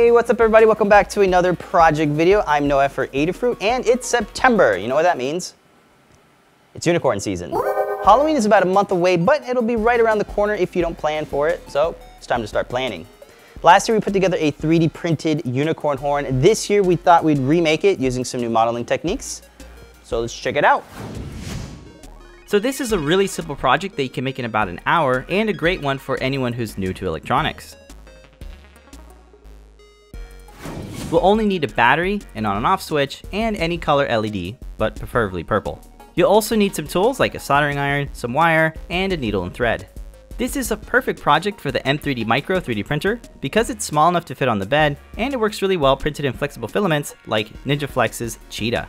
Hey, what's up everybody? Welcome back to another project video. I'm Noah for Adafruit and it's September. You know what that means? It's unicorn season. Halloween is about a month away, but it'll be right around the corner if you don't plan for it. So it's time to start planning. Last year we put together a 3D printed unicorn horn. This year we thought we'd remake it using some new modeling techniques. So let's check it out. So this is a really simple project that you can make in about an hour and a great one for anyone who's new to electronics. We'll only need a battery, an on and off switch, and any color LED, but preferably purple. You'll also need some tools like a soldering iron, some wire, and a needle and thread. This is a perfect project for the M3D Micro 3D printer because it's small enough to fit on the bed and it works really well printed in flexible filaments like NinjaFlex's Cheetah.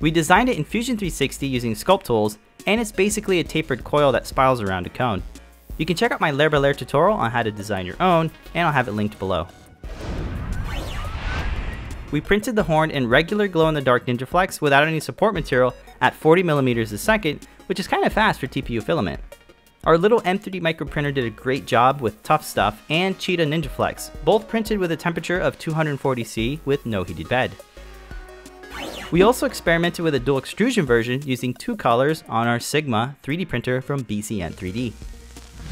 We designed it in Fusion 360 using sculpt tools and it's basically a tapered coil that spirals around a cone. You can check out my Layer by Layer tutorial on how to design your own and I'll have it linked below. We printed the horn in regular glow-in-the-dark NinjaFlex without any support material at 40mm a second, which is kind of fast for TPU filament. Our little M3D micro printer did a great job with Tough Stuff and Cheetah NinjaFlex, both printed with a temperature of 240C with no heated bed. We also experimented with a dual extrusion version using two colors on our Sigma 3D printer from BCN 3D.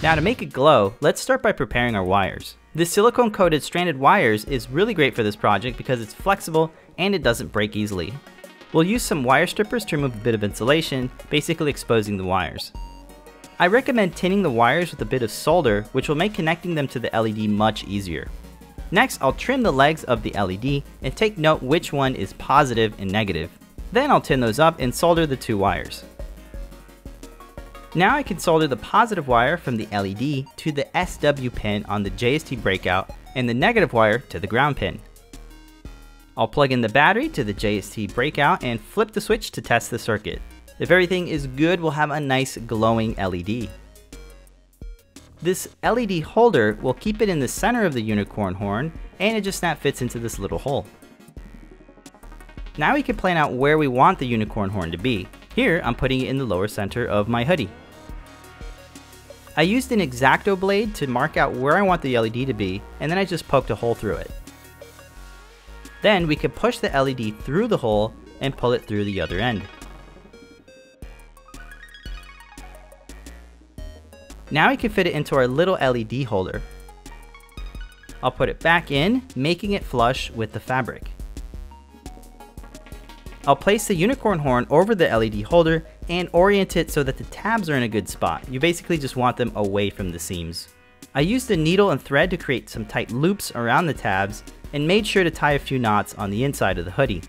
Now to make it glow, let's start by preparing our wires. This silicone coated stranded wires is really great for this project because it's flexible and it doesn't break easily. We'll use some wire strippers to remove a bit of insulation, basically exposing the wires. I recommend tinning the wires with a bit of solder, which will make connecting them to the LED much easier. Next, I'll trim the legs of the LED and take note which one is positive and negative. Then I'll tin those up and solder the two wires. Now I can solder the positive wire from the LED to the SW pin on the JST breakout and the negative wire to the ground pin. I'll plug in the battery to the JST breakout and flip the switch to test the circuit. If everything is good, we'll have a nice glowing LED. This LED holder will keep it in the center of the unicorn horn and it just snap fits into this little hole. Now we can plan out where we want the unicorn horn to be. Here, I'm putting it in the lower center of my hoodie. I used an X-Acto blade to mark out where I want the LED to be, and then I just poked a hole through it. Then we can push the LED through the hole and pull it through the other end. Now we can fit it into our little LED holder. I'll put it back in, making it flush with the fabric. I'll place the unicorn horn over the LED holder and orient it so that the tabs are in a good spot. You basically just want them away from the seams. I used a needle and thread to create some tight loops around the tabs and made sure to tie a few knots on the inside of the hoodie.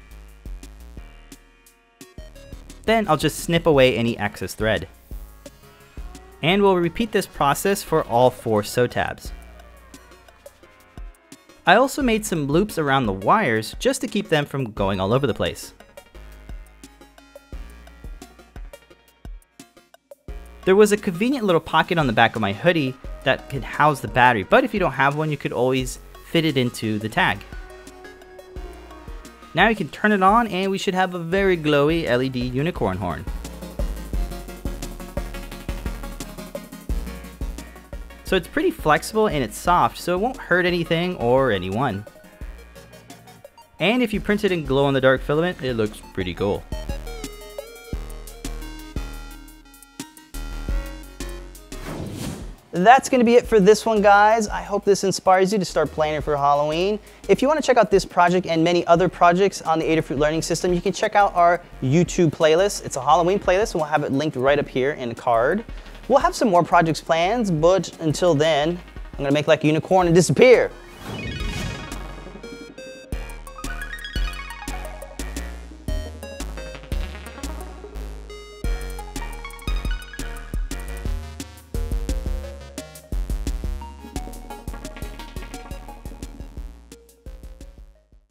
Then I'll just snip away any excess thread. And we'll repeat this process for all four sew tabs. I also made some loops around the wires just to keep them from going all over the place. There was a convenient little pocket on the back of my hoodie that could house the battery, but if you don't have one, you could always fit it into the tag. Now you can turn it on and we should have a very glowy LED unicorn horn. So it's pretty flexible and it's soft, so it won't hurt anything or anyone. And if you print it in glow-in-the-dark filament, it looks pretty cool. That's going to be it for this one, guys. I hope this inspires you to start planning for Halloween. If you want to check out this project and many other projects on the Adafruit Learning System, you can check out our YouTube playlist. It's a Halloween playlist, and we'll have it linked right up here in the card. We'll have some more projects plans, but until then, I'm to make like a unicorn and disappear.